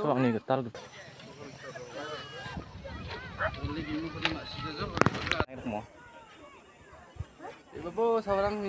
semak nih getal gitu. Air. Ibu seorang